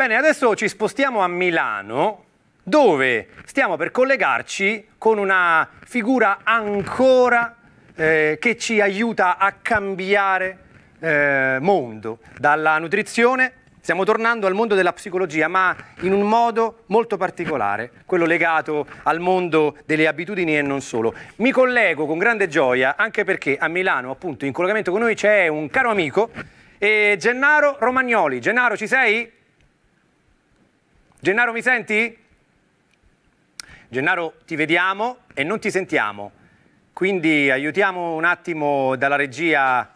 Bene, adesso ci spostiamo a Milano, dove stiamo per collegarci con una figura ancora eh, che ci aiuta a cambiare eh, mondo, dalla nutrizione Stiamo tornando al mondo della psicologia, ma in un modo molto particolare, quello legato al mondo delle abitudini e non solo. Mi collego con grande gioia anche perché a Milano, appunto, in collegamento con noi c'è un caro amico, eh, Gennaro Romagnoli. Gennaro, ci sei? Gennaro, mi senti? Gennaro, ti vediamo e non ti sentiamo, quindi aiutiamo un attimo dalla regia.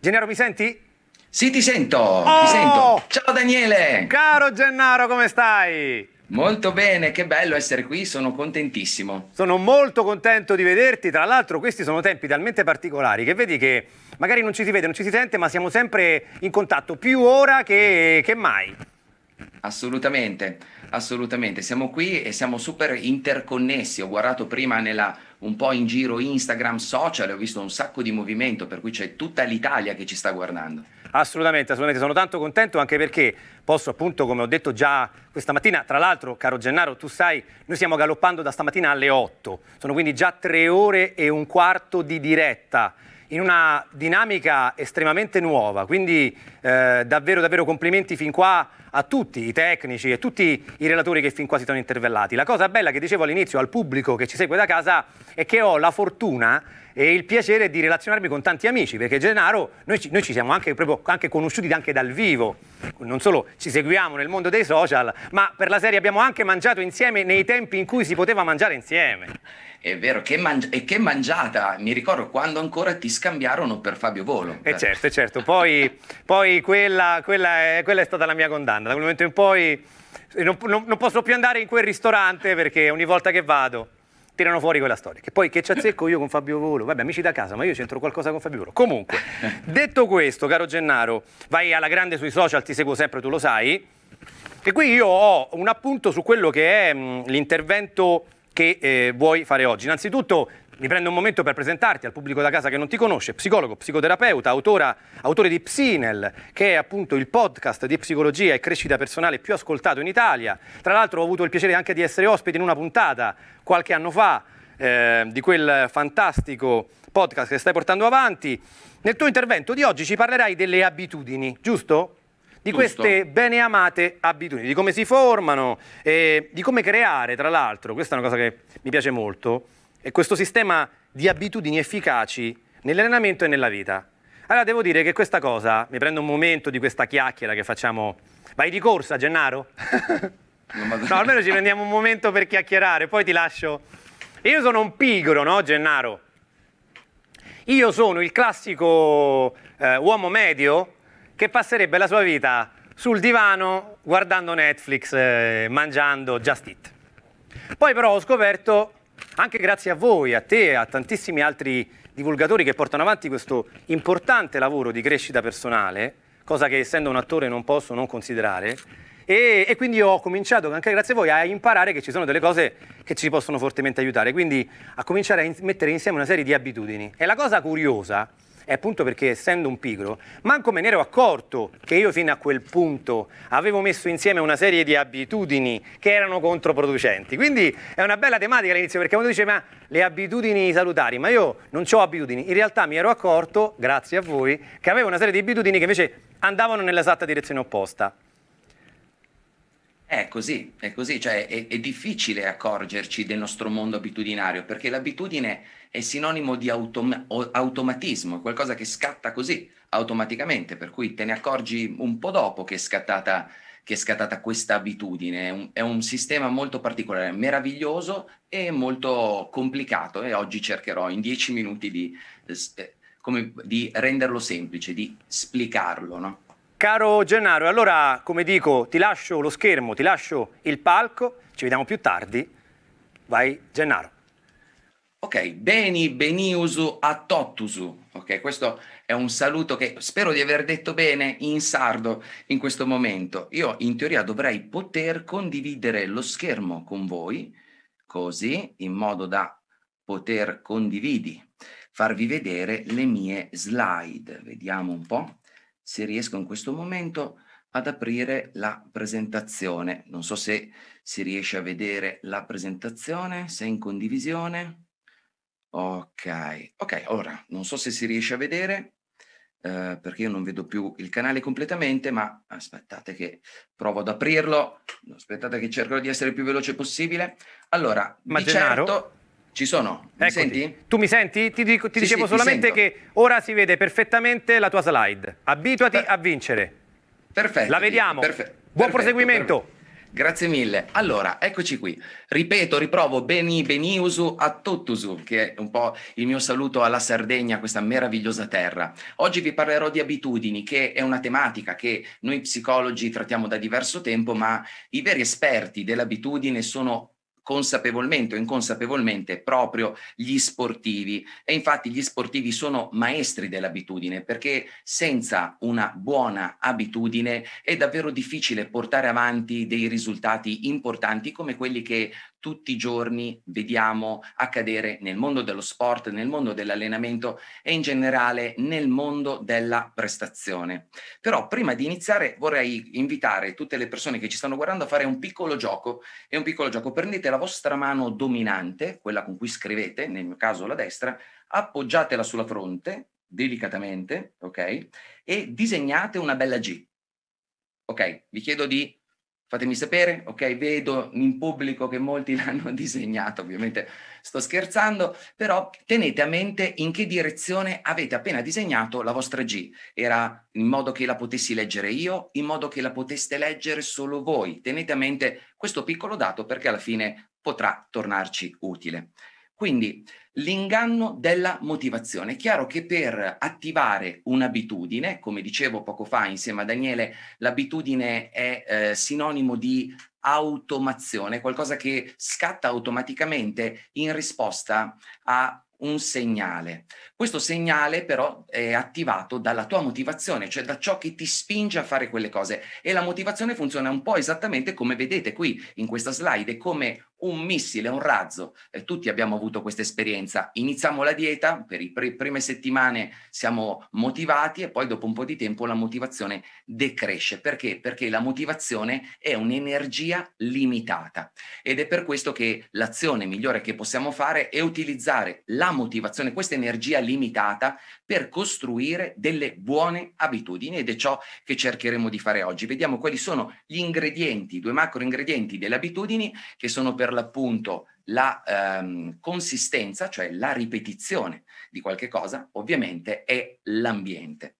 Gennaro, mi senti? Sì, ti sento, oh! ti sento. Ciao Daniele! Caro Gennaro, come stai? Molto bene, che bello essere qui, sono contentissimo. Sono molto contento di vederti, tra l'altro questi sono tempi talmente particolari che vedi che magari non ci si vede, non ci si sente, ma siamo sempre in contatto, più ora che, che mai. Assolutamente, assolutamente, siamo qui e siamo super interconnessi, ho guardato prima nella, un po' in giro Instagram, social, ho visto un sacco di movimento, per cui c'è tutta l'Italia che ci sta guardando. Assolutamente, assolutamente, sono tanto contento anche perché posso appunto, come ho detto già questa mattina, tra l'altro, caro Gennaro, tu sai, noi stiamo galoppando da stamattina alle 8, sono quindi già tre ore e un quarto di diretta in una dinamica estremamente nuova, quindi eh, davvero davvero complimenti fin qua a tutti i tecnici e tutti i relatori che fin qua si sono intervellati. La cosa bella che dicevo all'inizio al pubblico che ci segue da casa è che ho la fortuna e il piacere di relazionarmi con tanti amici, perché Gennaro, noi ci, noi ci siamo anche, proprio, anche conosciuti anche dal vivo, non solo ci seguiamo nel mondo dei social, ma per la serie abbiamo anche mangiato insieme nei tempi in cui si poteva mangiare insieme. È vero, che mangi- e che mangiata! Mi ricordo quando ancora ti scambiarono per Fabio Volo. E eh certo, certo. Poi, poi quella, quella, è, quella, è, stata la mia condanna. Da quel momento in poi non, non, non, posso più andare in quel ristorante perché ogni volta che vado tirano fuori quella storia. Che poi che ci azzecco io con Fabio Volo? Vabbè, amici da casa, ma io c'entro qualcosa con Fabio Volo. Comunque, detto questo, caro Gennaro, vai alla grande sui social, ti seguo sempre, tu lo sai. E qui io ho un appunto su quello che è l'intervento che eh, vuoi fare oggi. Innanzitutto mi prendo un momento per presentarti al pubblico da casa che non ti conosce, psicologo, psicoterapeuta, autora, autore di Psinel, che è appunto il podcast di psicologia e crescita personale più ascoltato in Italia. Tra l'altro ho avuto il piacere anche di essere ospite in una puntata qualche anno fa eh, di quel fantastico podcast che stai portando avanti. Nel tuo intervento di oggi ci parlerai delle abitudini, giusto? di queste bene amate abitudini, di come si formano, eh, di come creare, tra l'altro, questa è una cosa che mi piace molto, è questo sistema di abitudini efficaci nell'allenamento e nella vita. Allora devo dire che questa cosa, mi prendo un momento di questa chiacchiera che facciamo, vai di corsa Gennaro? no, almeno ci prendiamo un momento per chiacchierare, poi ti lascio. Io sono un pigro, no Gennaro? Io sono il classico eh, uomo medio che passerebbe la sua vita sul divano guardando Netflix, eh, mangiando Just Eat. Poi però ho scoperto, anche grazie a voi, a te e a tantissimi altri divulgatori che portano avanti questo importante lavoro di crescita personale, cosa che essendo un attore non posso non considerare, e, e, quindi ho cominciato, anche grazie a voi, a imparare che ci sono delle cose che ci possono fortemente aiutare, quindi a cominciare a in- mettere insieme una serie di abitudini. E la cosa curiosa è appunto perché essendo un pigro, manco me ne ero accorto che io fino a quel punto avevo messo insieme una serie di abitudini che erano controproducenti. Quindi è una bella tematica all'inizio perché uno dice ma le abitudini salutari, ma io non ho abitudini. In realtà mi ero accorto, grazie a voi, che avevo una serie di abitudini che invece andavano nell'esatta direzione opposta. È così, è così, cioè è, è difficile accorgerci del nostro mondo abitudinario perché l'abitudine è sinonimo di autom- automatismo, è qualcosa che scatta così automaticamente, per cui te ne accorgi un po' dopo che è scattata, che è scattata questa abitudine. È un, è un sistema molto particolare, meraviglioso e molto complicato e oggi cercherò in dieci minuti di, eh, come, di renderlo semplice, di spiegarlo. No? Caro Gennaro, allora come dico ti lascio lo schermo, ti lascio il palco, ci vediamo più tardi. Vai Gennaro. Ok, beni, beniusu, atottusu. Ok, questo è un saluto che spero di aver detto bene in sardo in questo momento. Io in teoria dovrei poter condividere lo schermo con voi, così, in modo da poter condividi, farvi vedere le mie slide. Vediamo un po' se riesco in questo momento ad aprire la presentazione. Non so se si riesce a vedere la presentazione, se è in condivisione. Ok, ok, ora non so se si riesce a vedere eh, perché io non vedo più il canale completamente, ma aspettate che provo ad aprirlo, aspettate che cercherò di essere il più veloce possibile. Allora, ma di certo ci sono, mi Eccoti. senti? Tu mi senti? Ti, dico, ti Sì, dicevo sì, solamente che ora si vede perfettamente la tua slide. Abituati Per- a vincere. Perfetto. La vediamo. perfe- Buon perfetto, proseguimento. per- Grazie mille. Allora, eccoci qui. Ripeto, riprovo beni beniusu a tuttusu, che è un po' il mio saluto alla Sardegna, questa meravigliosa terra. Oggi vi parlerò di abitudini, che è una tematica che noi psicologi trattiamo da diverso tempo, ma i veri esperti dell'abitudine sono consapevolmente o inconsapevolmente proprio gli sportivi. E infatti gli sportivi sono maestri dell'abitudine perché senza una buona abitudine è davvero difficile portare avanti dei risultati importanti come quelli che tutti i giorni vediamo accadere nel mondo dello sport, nel mondo dell'allenamento e in generale nel mondo della prestazione. Però prima di iniziare vorrei invitare tutte le persone che ci stanno guardando a fare un piccolo gioco. È un piccolo gioco. Prendete la vostra mano dominante, quella con cui scrivete, nel mio caso la destra, appoggiatela sulla fronte, delicatamente, ok? E disegnate una bella G. Ok, vi chiedo di fatemi sapere, ok? Vedo in pubblico che molti l'hanno disegnato, ovviamente sto scherzando, però tenete a mente in che direzione avete appena disegnato la vostra G. Era in modo che la potessi leggere io, in modo che la poteste leggere solo voi. Tenete a mente questo piccolo dato perché alla fine potrà tornarci utile. Quindi l'inganno della motivazione. È chiaro che per attivare un'abitudine, come dicevo poco fa insieme a Daniele, l'abitudine è eh, sinonimo di automazione, qualcosa che scatta automaticamente in risposta a un segnale. Questo segnale però è attivato dalla tua motivazione, cioè da ciò che ti spinge a fare quelle cose e la motivazione funziona un po' esattamente come vedete qui in questa slide, è come un missile, un razzo. Eh, tutti abbiamo avuto questa esperienza. Iniziamo la dieta, per le pr- prime settimane siamo motivati e poi dopo un po' di tempo la motivazione decresce. Perché? Perché la motivazione è un'energia limitata ed è per questo che l'azione migliore che possiamo fare è utilizzare la motivazione, questa energia limitata, per costruire delle buone abitudini ed è ciò che cercheremo di fare oggi. Vediamo quali sono gli ingredienti, due macro ingredienti delle abitudini che sono per l'appunto la ehm, consistenza, cioè la ripetizione di qualche cosa, ovviamente, e l'ambiente.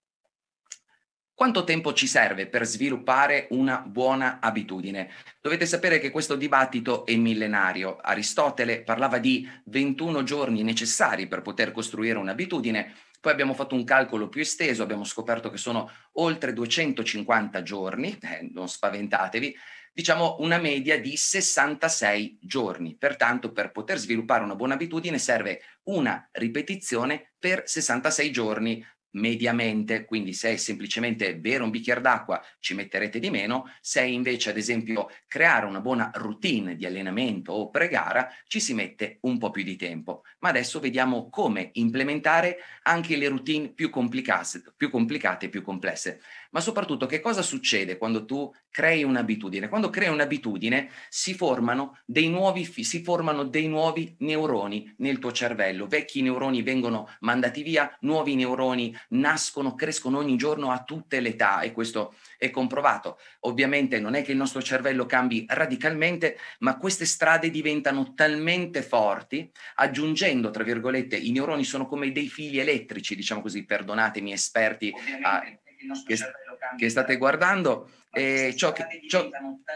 Quanto tempo ci serve per sviluppare una buona abitudine? Dovete sapere che questo dibattito è millenario. Aristotele parlava di 21 giorni necessari per poter costruire un'abitudine, poi abbiamo fatto un calcolo più esteso, abbiamo scoperto che sono oltre 250 giorni, eh, non spaventatevi, diciamo una media di 66 giorni. Pertanto per poter sviluppare una buona abitudine serve una ripetizione per 66 giorni mediamente, quindi se è semplicemente bere un bicchiere d'acqua ci metterete di meno, se invece ad esempio creare una buona routine di allenamento o pre-gara ci si mette un po' più di tempo. Ma adesso vediamo come implementare anche le routine più complicate, più complicate e più complesse. Ma soprattutto che cosa succede quando tu crei un'abitudine? Quando crei un'abitudine si formano dei nuovi, si formano dei nuovi neuroni nel tuo cervello, vecchi neuroni vengono mandati via, nuovi neuroni nascono, crescono ogni giorno a tutte le età e questo è comprovato. Ovviamente non è che il nostro cervello cambi radicalmente, ma queste strade diventano talmente forti, aggiungendo, tra virgolette, i neuroni sono come dei fili elettrici, diciamo così, perdonatemi esperti ah, che, che state guardando, e ciò che, ciò,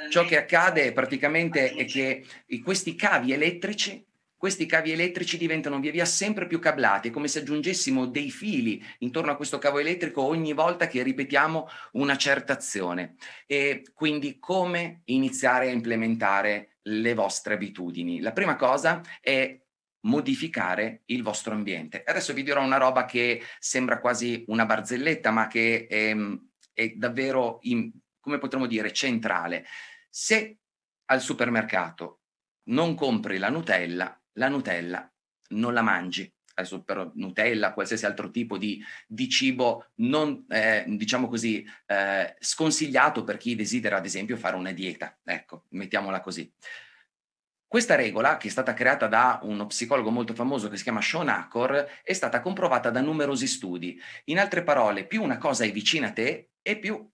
ciò che accade praticamente è che questi cavi elettrici questi cavi elettrici diventano via via sempre più cablati, è come se aggiungessimo dei fili intorno a questo cavo elettrico ogni volta che ripetiamo una certa azione. E quindi come iniziare a implementare le vostre abitudini? La prima cosa è modificare il vostro ambiente. Adesso vi dirò una roba che sembra quasi una barzelletta, ma che è, è davvero, in, come potremmo dire, centrale. Se al supermercato non compri la Nutella, la Nutella non la mangi. adesso per Nutella, qualsiasi altro tipo di, di cibo non, eh, diciamo così, eh, sconsigliato per chi desidera ad esempio fare una dieta, ecco, mettiamola così. Questa regola, che è stata creata da uno psicologo molto famoso che si chiama Sean Acor, è stata comprovata da numerosi studi. In altre parole, più una cosa è vicina a te e più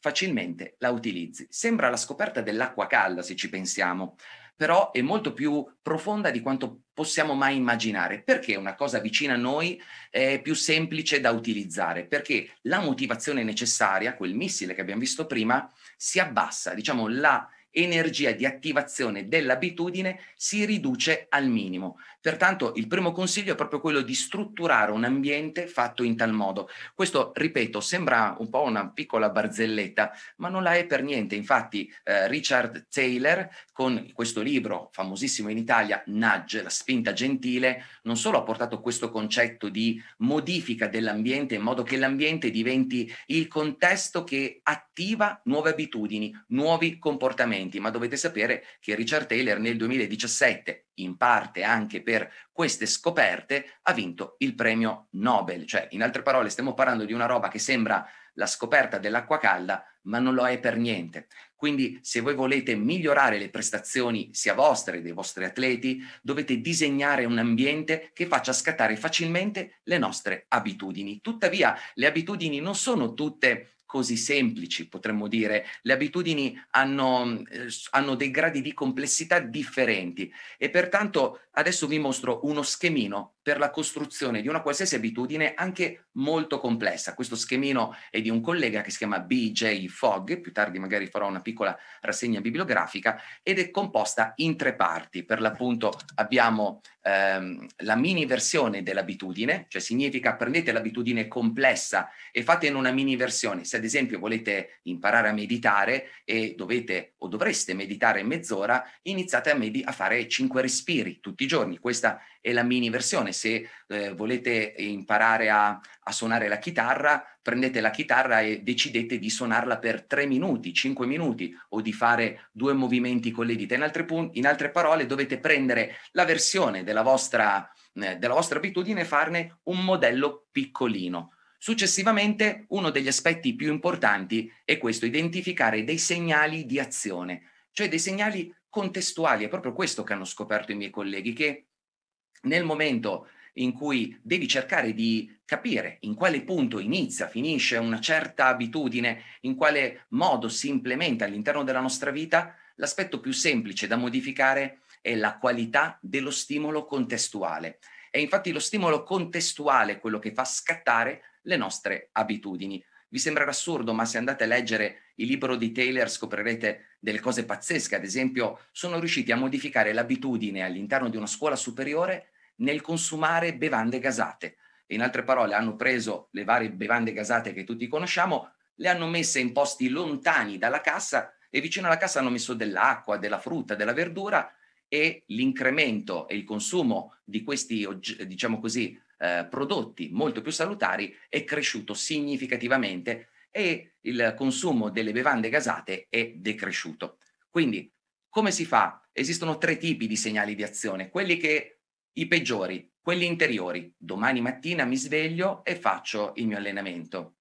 facilmente la utilizzi. Sembra la scoperta dell'acqua calda, se ci pensiamo, però è molto più profonda di quanto possiamo mai immaginare. Perché una cosa vicina a noi è più semplice da utilizzare? Perché la motivazione necessaria, quel missile che abbiamo visto prima, si abbassa, diciamo la energia di attivazione dell'abitudine si riduce al minimo. Pertanto il primo consiglio è proprio quello di strutturare un ambiente fatto in tal modo. Questo, ripeto, sembra un po' una piccola barzelletta, ma non la è per niente. Infatti eh, Richard Taylor, con questo libro famosissimo in Italia, Nudge, la spinta gentile, non solo ha portato questo concetto di modifica dell'ambiente in modo che l'ambiente diventi il contesto che attiva nuove abitudini, nuovi comportamenti, ma dovete sapere che Richard Taylor nel 2017 in parte anche per queste scoperte, ha vinto il premio Nobel. Cioè, in altre parole, stiamo parlando di una roba che sembra la scoperta dell'acqua calda, ma non lo è per niente. Quindi, se voi volete migliorare le prestazioni sia vostre, dei vostri atleti, dovete disegnare un ambiente che faccia scattare facilmente le nostre abitudini. Tuttavia, le abitudini non sono tutte così semplici, potremmo dire. Le abitudini hanno, eh, hanno dei gradi di complessità differenti e pertanto adesso vi mostro uno schemino per la costruzione di una qualsiasi abitudine anche molto complessa. Questo schemino è di un collega che si chiama BJ Fogg, più tardi magari farò una piccola rassegna bibliografica, ed è composta in tre parti. Per l'appunto abbiamo ehm, la mini versione dell'abitudine, cioè significa prendete l'abitudine complessa e fate in una mini versione. Se ad esempio volete imparare a meditare e dovete o dovreste meditare mezz'ora, iniziate a, medi- a fare cinque respiri tutti i giorni. Questa è la mini versione. Se eh, volete imparare a, a, suonare la chitarra, prendete la chitarra e decidete di suonarla per tre minuti, cinque minuti o di fare due movimenti con le dita. In altre, in altre parole, dovete prendere la versione della vostra, eh, della vostra abitudine e farne un modello piccolino. Successivamente, uno degli aspetti più importanti è questo, identificare dei segnali di azione, cioè dei segnali contestuali. È proprio questo che hanno scoperto i miei colleghi, che nel momento in cui devi cercare di capire in quale punto inizia, finisce una certa abitudine, in quale modo si implementa all'interno della nostra vita, l'aspetto più semplice da modificare è la qualità dello stimolo contestuale. È infatti lo stimolo contestuale quello che fa scattare le nostre abitudini. Vi sembrerà assurdo, ma se andate a leggere il libro di Taylor scoprirete delle cose pazzesche. Ad esempio, sono riusciti a modificare l'abitudine all'interno di una scuola superiore nel consumare bevande gasate. In altre parole, hanno preso le varie bevande gasate che tutti conosciamo, le hanno messe in posti lontani dalla cassa e vicino alla cassa hanno messo dell'acqua, della frutta, della verdura e l'incremento e il consumo di questi, diciamo così, eh, prodotti molto più salutari è cresciuto significativamente e il consumo delle bevande gasate è decresciuto. Quindi, come si fa? Esistono tre tipi di segnali di azione, quelli che i peggiori, quelli interiori. Domani mattina mi sveglio e faccio il mio allenamento.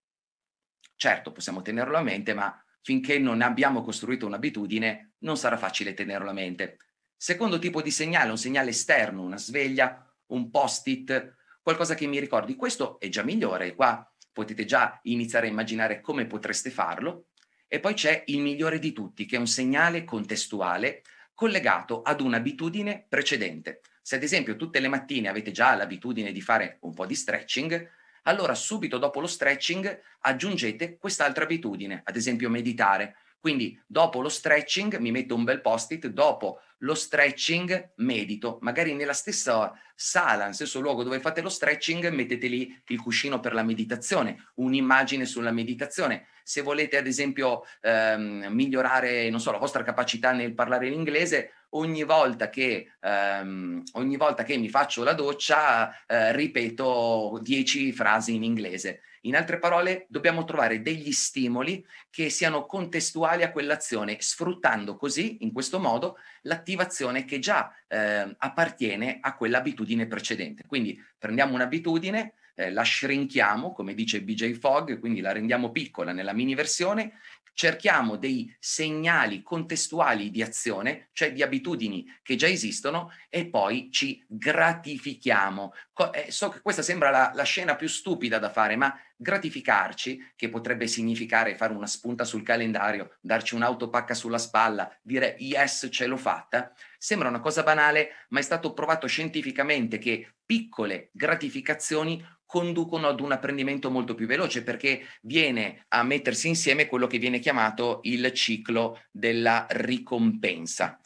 Certo, possiamo tenerlo a mente, ma finché non abbiamo costruito un'abitudine, non sarà facile tenerlo a mente. Secondo tipo di segnale, un segnale esterno, una sveglia, un post-it, qualcosa che mi ricordi. Questo è già migliore, qua potete già iniziare a immaginare come potreste farlo. E poi c'è il migliore di tutti, che è un segnale contestuale collegato ad un'abitudine precedente. Se ad esempio tutte le mattine avete già l'abitudine di fare un po' di stretching, allora subito dopo lo stretching aggiungete quest'altra abitudine, ad esempio meditare. Quindi dopo lo stretching mi metto un bel post-it, dopo lo stretching medito, magari nella stessa sala, nel stesso luogo dove fate lo stretching, mettete lì il cuscino per la meditazione, un'immagine sulla meditazione. Se volete ad esempio ehm, migliorare, so, la vostra capacità nel parlare l'inglese, ogni volta che, ehm, ogni volta che mi faccio la doccia eh, ripeto dieci frasi in inglese. In altre parole, dobbiamo trovare degli stimoli che siano contestuali a quell'azione, sfruttando così, in questo modo, l'attivazione che già eh, appartiene a quell'abitudine precedente. Quindi prendiamo un'abitudine, eh, la shrinkiamo, come dice BJ Fogg, quindi la rendiamo piccola nella mini versione cerchiamo dei segnali contestuali di azione, cioè di abitudini che già esistono e poi ci gratifichiamo. Eh, so che questa sembra la, la scena più stupida da fare, ma gratificarci, che potrebbe significare fare una spunta sul calendario, darci un'autopacca sulla spalla, dire yes, ce l'ho fatta, sembra una cosa banale, ma è stato provato scientificamente che piccole gratificazioni conducono ad un apprendimento molto più veloce perché viene a mettersi insieme quello che viene chiamato il ciclo della ricompensa.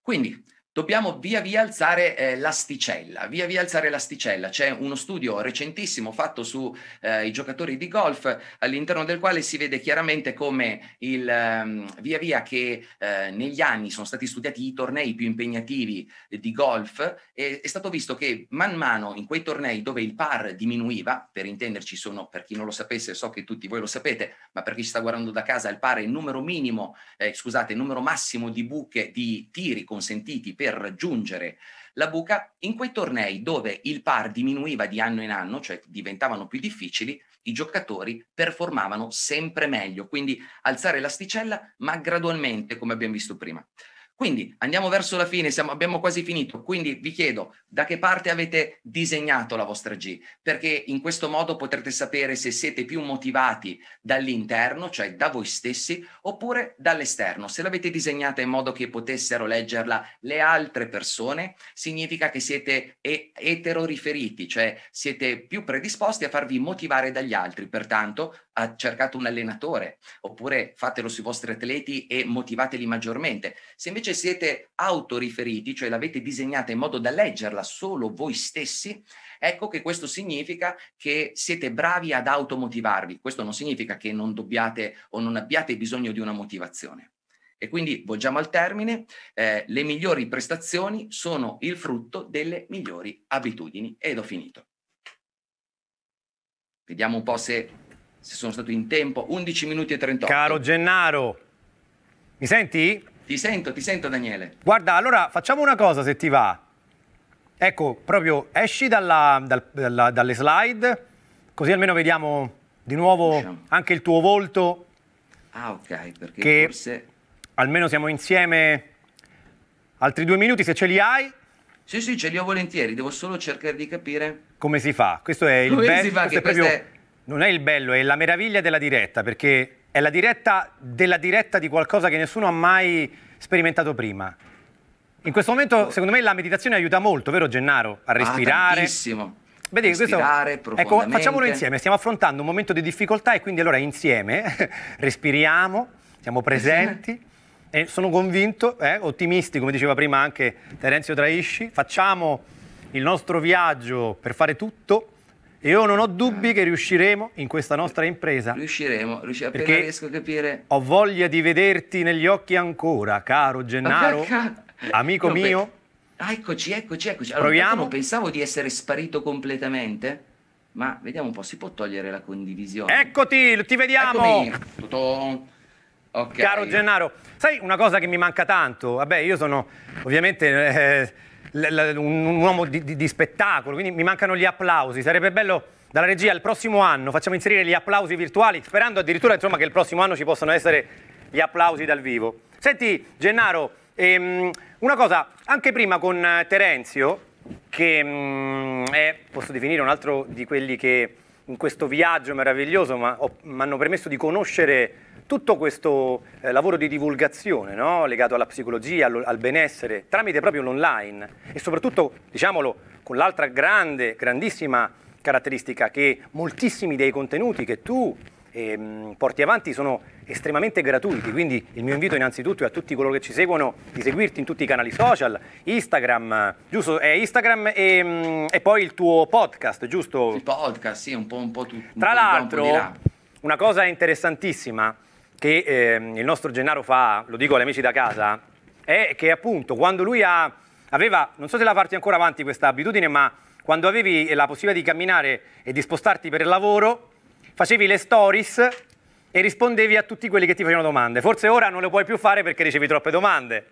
Quindi dobbiamo via via alzare eh, l'asticella, via via alzare l'asticella. C'è uno studio recentissimo fatto sui eh, giocatori di golf all'interno del quale si vede chiaramente come il, um, via via che eh, negli anni sono stati studiati i tornei più impegnativi di golf e è stato visto che man mano in quei tornei dove il par diminuiva, per intenderci sono, per chi non lo sapesse, so che tutti voi lo sapete, ma per chi ci sta guardando da casa il par è il numero minimo, eh, scusate, il numero massimo di buche, di tiri consentiti per raggiungere la buca, in quei tornei dove il par diminuiva di anno in anno, cioè diventavano più difficili, i giocatori performavano sempre meglio, quindi alzare l'asticella, ma gradualmente, come abbiamo visto prima. Quindi andiamo verso la fine, siamo, abbiamo quasi finito, quindi vi chiedo da che parte avete disegnato la vostra G, perché in questo modo potrete sapere se siete più motivati dall'interno, cioè da voi stessi, oppure dall'esterno. Se l'avete disegnata in modo che potessero leggerla le altre persone, significa che siete eteroriferiti, cioè siete più predisposti a farvi motivare dagli altri, pertanto cercate un allenatore, oppure fatelo sui vostri atleti e motivateli maggiormente. Se invece siete autoriferiti, cioè l'avete disegnata in modo da leggerla solo voi stessi, ecco che questo significa che siete bravi ad automotivarvi. Questo non significa che non dobbiate o non abbiate bisogno di una motivazione. E quindi volgiamo al termine, eh, le migliori prestazioni sono il frutto delle migliori abitudini. Ed ho finito. Vediamo un po' se, se sono stato in tempo. 11 minuti e 38. Caro Gennaro, mi senti? Ti sento, ti sento Daniele. Guarda, allora facciamo una cosa se ti va. Ecco, proprio esci dalla, dal, dalla, dalle slide, così almeno vediamo di nuovo Usciamo. anche il tuo volto. Ah, ok, perché che forse... almeno siamo insieme altri due minuti se ce li hai. Sì, sì, ce li ho volentieri, devo solo cercare di capire... Come si fa? Questo è il bello, è Non è il bello, è la meraviglia della diretta, perché è la diretta della diretta di qualcosa che nessuno ha mai sperimentato prima. In questo momento, secondo me, la meditazione aiuta molto, vero Gennaro? A respirare. Ah, tantissimo. Vedi, respirare questo, ecco, facciamolo insieme, stiamo affrontando un momento di difficoltà e quindi allora insieme respiriamo, siamo presenti e sono convinto, eh, ottimisti, come diceva prima anche Terenzio Traisci, facciamo il nostro viaggio per fare tutto io non ho dubbi che riusciremo in questa nostra impresa. Riusciremo, riusciremo appena riesco a capire. Ho voglia di vederti negli occhi ancora, caro Gennaro, amico no, mio. Ah, eccoci, eccoci, eccoci. Allora, Proviamo. Non pensavo di essere sparito completamente, ma vediamo un po', si può togliere la condivisione? Eccoti, ti vediamo. Okay. Caro Gennaro, sai una cosa che mi manca tanto? Vabbè, io sono ovviamente... Eh, un, uomo di, di, di spettacolo, quindi mi mancano gli applausi. Sarebbe bello dalla regia il prossimo anno facciamo inserire gli applausi virtuali, sperando addirittura insomma, che il prossimo anno ci possano essere gli applausi dal vivo. Senti Gennaro, ehm, una cosa, anche prima con Terenzio, che mh, è, posso definire un altro di quelli che in questo viaggio meraviglioso mi hanno permesso di conoscere tutto questo eh, lavoro di divulgazione no? legato alla psicologia, al, al, benessere, tramite proprio l'online e soprattutto, diciamolo, con l'altra grande, grandissima caratteristica che moltissimi dei contenuti che tu ehm, porti avanti sono estremamente gratuiti, quindi il mio invito innanzitutto è a tutti coloro che ci seguono di seguirti in tutti i canali social, Instagram, giusto? È Instagram e, mm, e poi il tuo podcast, giusto? Il podcast, sì, un po', un po' tutto. Tra l'altro, una cosa interessantissima che eh, il nostro Gennaro fa, lo dico agli amici da casa, è che appunto quando lui ha, aveva, non so se la parti ancora avanti questa abitudine, ma quando avevi la possibilità di camminare e di spostarti per il lavoro, facevi le stories e rispondevi a tutti quelli che ti facevano domande. Forse ora non le puoi più fare perché ricevi troppe domande.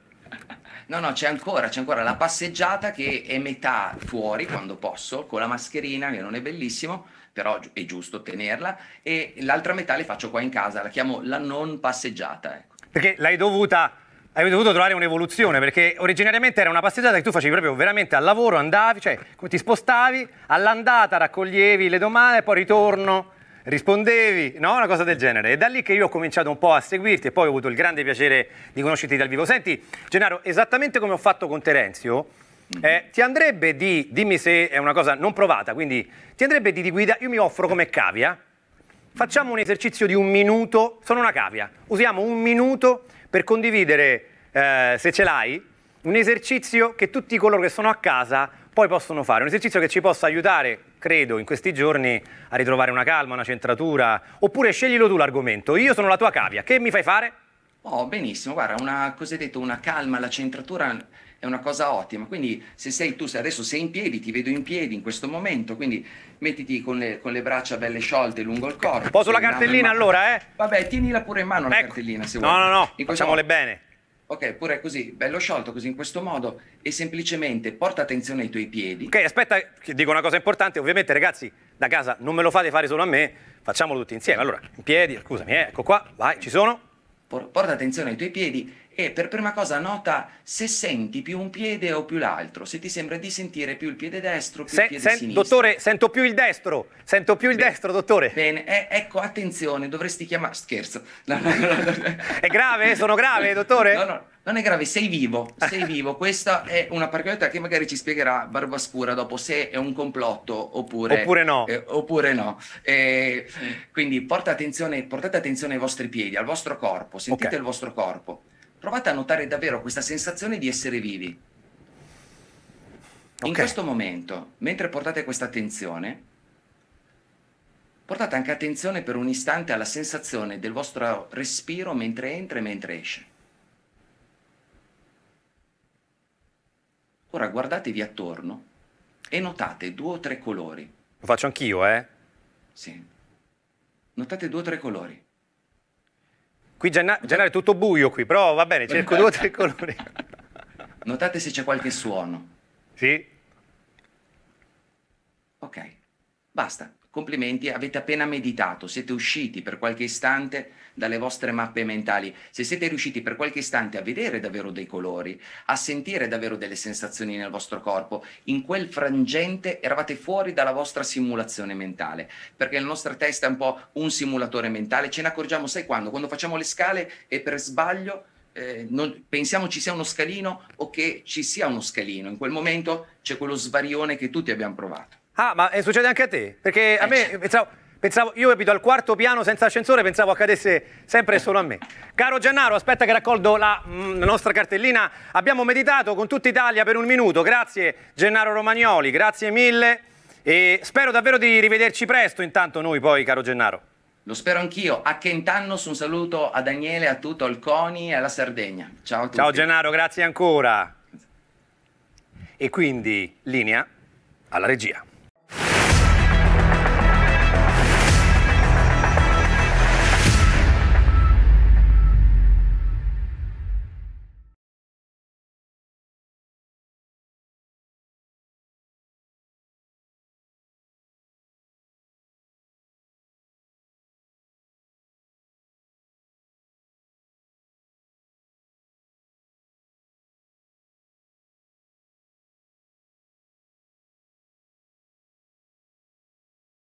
No, no, c'è ancora, c'è ancora la passeggiata che è metà fuori quando posso, con la mascherina che non è bellissimo, però è giusto tenerla, e l'altra metà le faccio qua in casa, la chiamo la non passeggiata. Ecco. Perché l'hai dovuta hai dovuto trovare un'evoluzione perché originariamente era una passeggiata che tu facevi proprio veramente al lavoro, andavi, cioè ti spostavi, all'andata raccoglievi le domande, poi ritorno, rispondevi, no? Una cosa del genere. E da lì che io ho cominciato un po' a seguirti e poi ho avuto il grande piacere di conoscerti dal vivo. Senti, Gennaro, esattamente come ho fatto con Terenzio. Eh, ti andrebbe di, dimmi se è una cosa non provata, quindi ti andrebbe di, di guida, io mi offro come cavia, facciamo un esercizio di un minuto, sono una cavia, usiamo un minuto per condividere, eh, se ce l'hai, un esercizio che tutti coloro che sono a casa poi possono fare, un esercizio che ci possa aiutare, credo, in questi giorni a ritrovare una calma, una centratura, oppure sceglilo tu l'argomento, io sono la tua cavia, che mi fai fare? Oh, benissimo, guarda, una cosiddetta una calma, la centratura è una cosa ottima. Quindi se sei tu, se adesso sei in piedi, ti vedo in piedi in questo momento, quindi mettiti con le, con le braccia belle sciolte lungo il corpo. Poso la cartellina allora, eh? Vabbè, tienila pure in mano la ecco. cartellina se vuoi. No, no, no, facciamole bene. Ok, pure così, bello sciolto, così in questo modo e semplicemente porta attenzione ai tuoi piedi. Ok, aspetta, dico una cosa importante, ovviamente ragazzi, da casa non me lo fate fare solo a me, facciamolo tutti insieme. Allora, in piedi, scusami, eh, ecco qua, vai, ci sono. Porta attenzione ai tuoi piedi e per prima cosa nota se senti più un piede o più l'altro, se ti sembra di sentire più il piede destro più se, il piede sen, sinistro. Dottore, sento più il destro, sento più il Bene. destro, dottore. Bene, eh, ecco, attenzione, dovresti chiamare... Scherzo. No, no, no, è grave? Sono grave, dottore? No, no, non è grave, sei vivo, sei vivo. Questa è una particolarità che magari ci spiegherà Barbascura dopo se è un complotto oppure, oppure no. Eh, oppure no. Eh, quindi porta attenzione, portate attenzione ai vostri piedi, al vostro corpo, sentite okay. il vostro corpo provate a notare davvero questa sensazione di essere vivi. Okay. In questo momento, mentre portate questa attenzione, portate anche attenzione per un istante alla sensazione del vostro respiro mentre entra e mentre esce. Ora guardatevi attorno e notate due o tre colori. Lo faccio anch'io, eh? Sì. Notate due o tre colori. Qui gennaio è tutto buio qui, però va bene, cerco due o tre colori. Notate se c'è qualche suono. Sì. Ok, basta. Complimenti, avete appena meditato, siete usciti per qualche istante dalle vostre mappe mentali. Se siete riusciti per qualche istante a vedere davvero dei colori, a sentire davvero delle sensazioni nel vostro corpo, in quel frangente eravate fuori dalla vostra simulazione mentale, perché la nostra testa è un po' un simulatore mentale, ce ne accorgiamo, sai quando? Quando facciamo le scale e per sbaglio eh, non, pensiamo ci sia uno scalino o che ci sia uno scalino, in quel momento c'è quello svarione che tutti abbiamo provato. Ah, ma eh, succede anche a te? Perché a eh, me pensavo, pensavo, io abito al quarto piano senza ascensore, pensavo accadesse sempre e solo a me. Caro Gennaro, aspetta che raccolgo la, mm, la, nostra cartellina. Abbiamo meditato con tutta Italia per un minuto. Grazie Gennaro Romagnoli, grazie mille. E spero davvero di rivederci presto intanto noi poi, caro Gennaro. Lo spero anch'io. A Kentannos un saluto a Daniele, a tutto il CONI e alla Sardegna. Ciao a tutti. Ciao Gennaro, grazie ancora. E quindi linea alla regia.